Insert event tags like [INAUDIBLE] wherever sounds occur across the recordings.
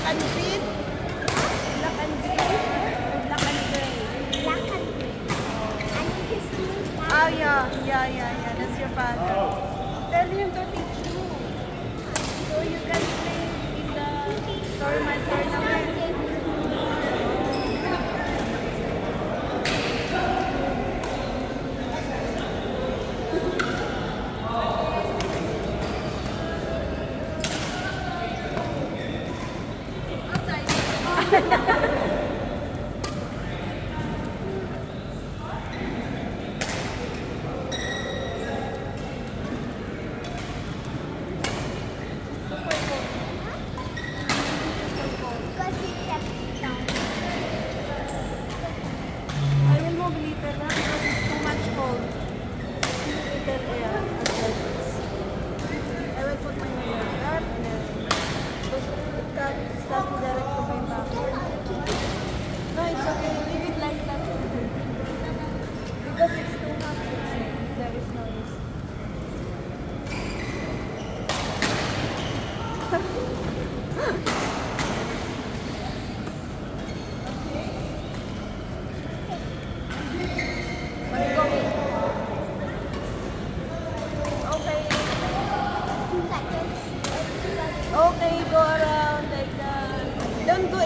black and green. Black and green. Black and gray. Black and green. And his name Oh, yeah. Yeah, yeah, yeah. That's your father. Tell him to teach you. So you can play in the tournament.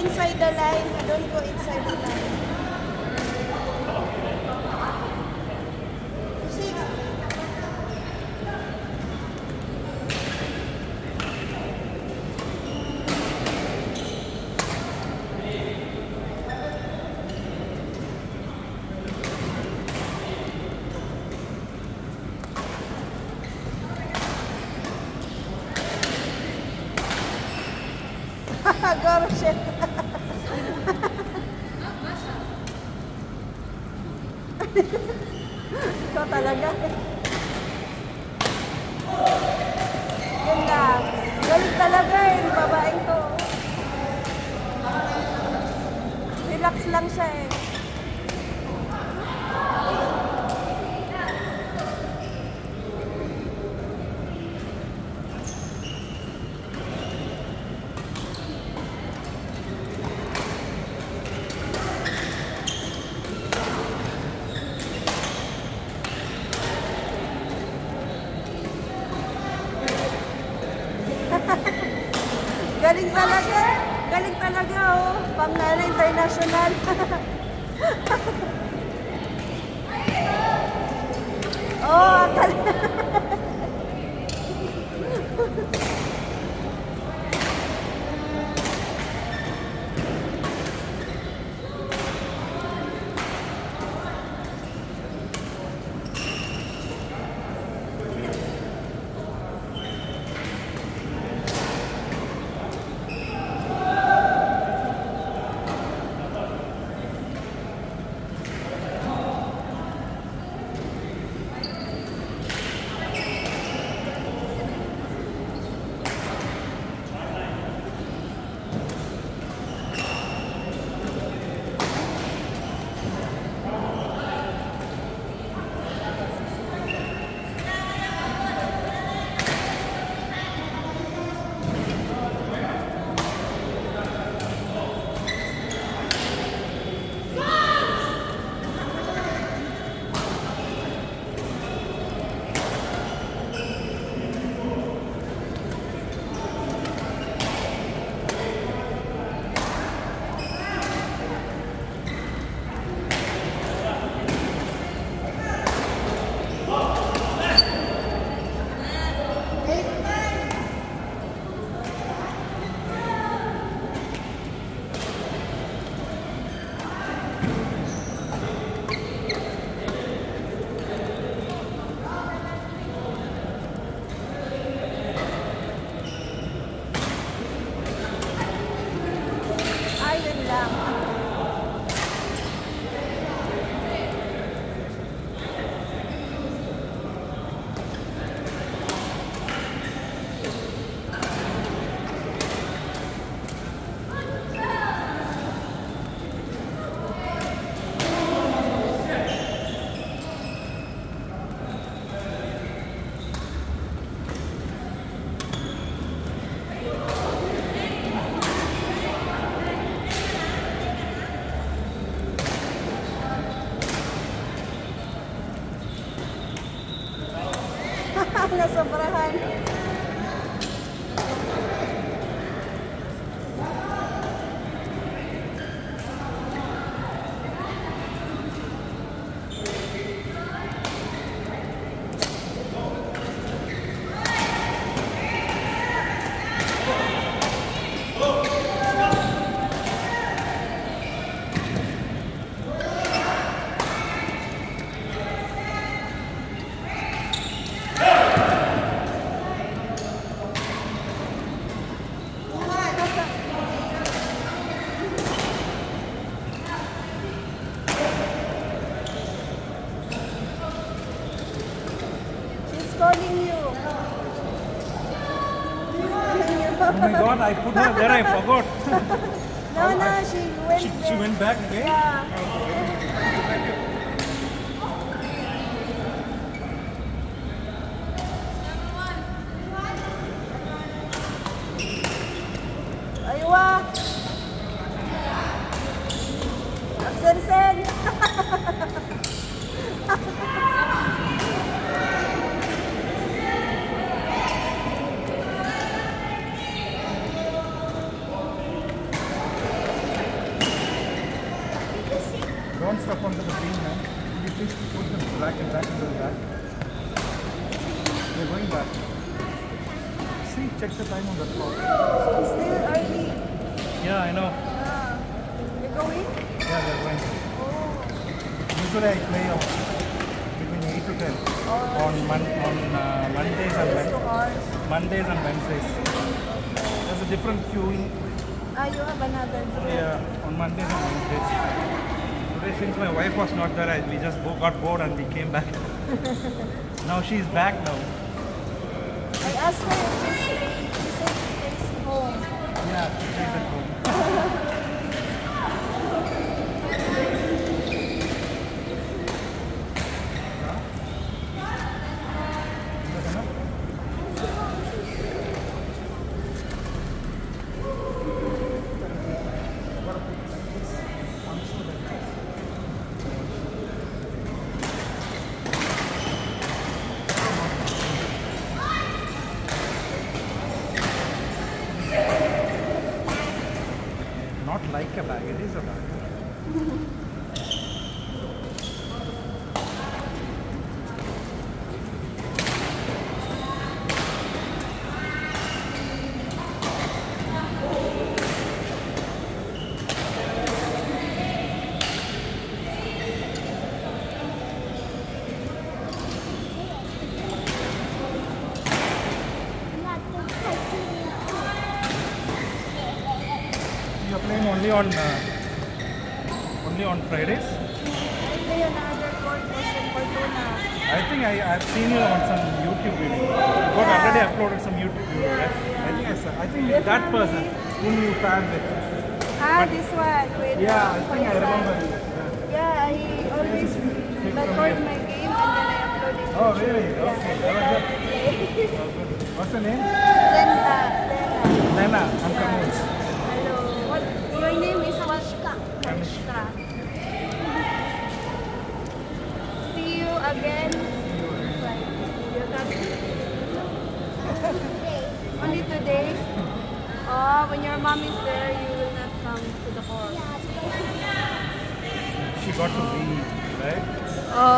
Inside the line. Don't go inside the line. Ikaw talaga. Ganda. Galit talaga eh. Yung babaeng to. Relax lang siya eh. なるおお明るい Oh my god, I put her there, I forgot. [LAUGHS] No, no, she went She, there. she went back again? Yeah. Aywa! Absen-sen! Don't [LAUGHS] step onto the green man. You please put them back and back into the back. They're back. See, check the time on the clock. It's still early. Yeah, I know. Ah. You're going? Yeah, they're going. Oh. Usually I play on between 8 to 10 on, mon- on uh, Mondays and It's Wed- two hours. Mondays and Wednesdays. There's a different queuing Ah, you have another group. yeah, on Mondays and Wednesdays. Today, since my wife was not there, I, we just got bored and we came back. [LAUGHS] now she's back now. I asked her if. She said she stays home. Yeah, she's at home. Not like a bag, it is a bag. You're playing only on uh, only on Fridays. I play another court was in Fortuna. I think I I've seen you on some YouTube video. Got already uploaded some YouTube video, right? I think I saw. I think that person whom you paired with. Ah, this one. With, Yeah, uh, I think I remember. Yeah. Yeah, I always record my game and then I upload it. Oh really? Yeah, Okay. and That then was I good. play. Good. What's the name? Lena, Lena. Lena. I'm Yeah. Kamuj. Hello. What? Your name is what? Kanishka. See you again. You're coming? Only today. Oh, when your mom is there, you will not come to the court. She got to be right. Oh.